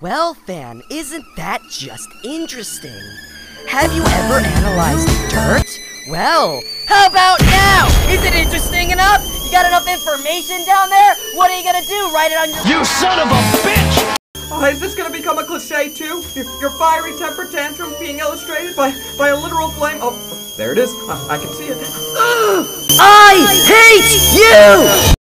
Well, Fan, isn't that just interesting? Have you ever analyzed dirt? Well, how about now? Is it interesting enough? You got enough information down there? What are you gonna do? Write it on your- You son of a bitch! Oh, is this gonna become a cliche too? Your, your fiery temper tantrum being illustrated by by a literal flame? Oh, there it is. I, I can see it. I hate you!